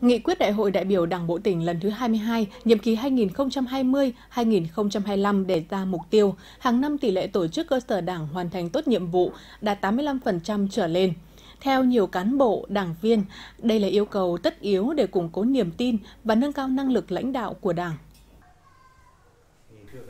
Nghị quyết Đại hội đại biểu Đảng bộ tỉnh lần thứ 22, nhiệm kỳ 2020-2025 đề ra mục tiêu hàng năm tỷ lệ tổ chức cơ sở đảng hoàn thành tốt nhiệm vụ đạt 85% trở lên. Theo nhiều cán bộ, đảng viên, đây là yêu cầu tất yếu để củng cố niềm tin và nâng cao năng lực lãnh đạo của Đảng.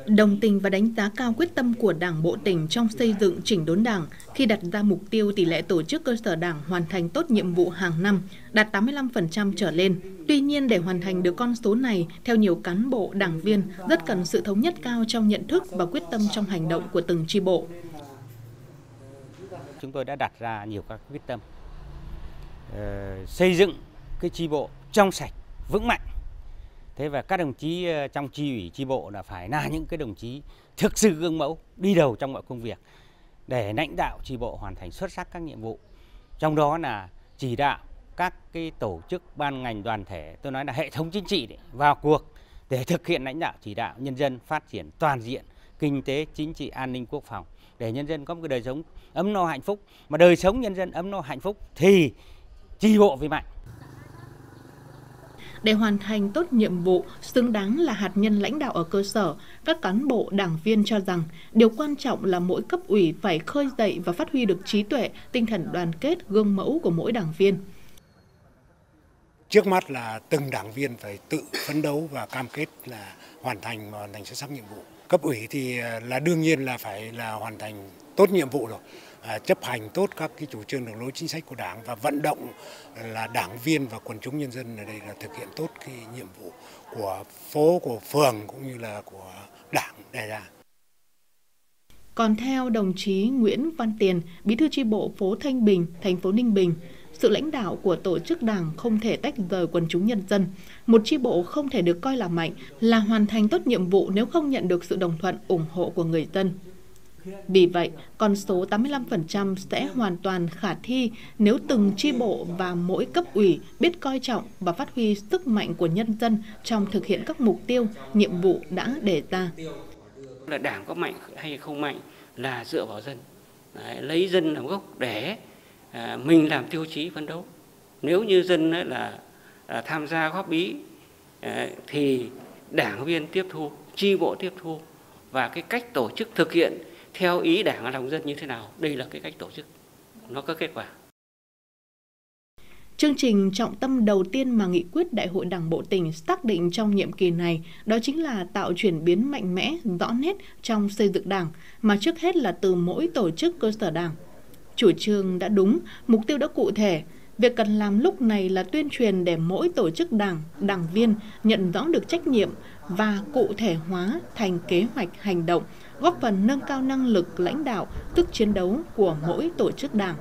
Đồng tình và đánh giá cao quyết tâm của Đảng Bộ tỉnh trong xây dựng chỉnh đốn Đảng khi đặt ra mục tiêu tỷ lệ tổ chức cơ sở Đảng hoàn thành tốt nhiệm vụ hàng năm đạt 85% trở lên. Tuy nhiên để hoàn thành được con số này, theo nhiều cán bộ, đảng viên rất cần sự thống nhất cao trong nhận thức và quyết tâm trong hành động của từng tri bộ. Chúng tôi đã đặt ra nhiều các quyết tâm ờ, xây dựng cái tri bộ trong sạch, vững mạnh thế và các đồng chí ờ, trong chi ủy chi bộ là phải là những cái đồng chí thực sự gương mẫu đi đầu trong mọi công việc để lãnh đạo chi bộ hoàn thành xuất sắc các nhiệm vụ. Trong đó là chỉ đạo các cái tổ chức ban ngành đoàn thể tôi nói là hệ thống chính trị đấy, vào cuộc để thực hiện lãnh đạo chỉ đạo nhân dân phát triển toàn diện kinh tế chính trị an ninh quốc phòng để nhân dân có một cái đời sống ấm no hạnh phúc. Mà đời sống nhân dân ấm no hạnh phúc thì chi bộ vì mạnh để hoàn thành tốt nhiệm vụ, xứng đáng là hạt nhân lãnh đạo ở cơ sở, các cán bộ, đảng viên cho rằng điều quan trọng là mỗi cấp ủy phải khơi dậy và phát huy được trí tuệ, tinh thần đoàn kết, gương mẫu của mỗi đảng viên. Trước mắt là từng đảng viên phải tự phấn đấu và cam kết là hoàn thành và hoàn thành xuất sắc nhiệm vụ. Cấp ủy thì à, là đương nhiên là phải là hoàn thành tốt nhiệm vụ rồi À, chấp hành tốt các cái chủ trương đường lối chính sách của đảng và vận động à, là đảng viên và quần chúng nhân dân ở đây là thực hiện tốt cái nhiệm vụ của phố của phường cũng như là của đảng đề ra. Còn theo đồng chí Nguyễn Văn Tiền, Bí thư tri bộ phố Thanh Bình, thành phố Ninh Bình, sự lãnh đạo của tổ chức đảng không thể tách rời quần chúng nhân dân. Một tri bộ không thể được coi là mạnh, là hoàn thành tốt nhiệm vụ nếu không nhận được sự đồng thuận, ủng hộ của người dân. Vì vậy, con số 85% sẽ hoàn toàn khả thi nếu từng chi bộ và mỗi cấp ủy biết coi trọng và phát huy sức mạnh của nhân dân trong thực hiện các mục tiêu, nhiệm vụ đã đề ra. Là đảng có mạnh hay không mạnh là dựa vào dân. Đấy, lấy dân làm gốc để à, mình làm tiêu chí phấn đấu. Nếu như dân là, là à, tham gia góp ý à, thì đảng viên tiếp thu, chi bộ tiếp thu và cái cách tổ chức thực hiện theo ý đảng và lòng dân như thế nào? Đây là cái cách tổ chức. Nó có kết quả. Chương trình trọng tâm đầu tiên mà nghị quyết Đại hội Đảng bộ tỉnh xác định trong nhiệm kỳ này đó chính là tạo chuyển biến mạnh mẽ, rõ nét trong xây dựng Đảng, mà trước hết là từ mỗi tổ chức cơ sở Đảng. Chủ trương đã đúng, mục tiêu đã cụ thể, Việc cần làm lúc này là tuyên truyền để mỗi tổ chức đảng, đảng viên nhận rõ được trách nhiệm và cụ thể hóa thành kế hoạch hành động, góp phần nâng cao năng lực lãnh đạo, sức chiến đấu của mỗi tổ chức đảng.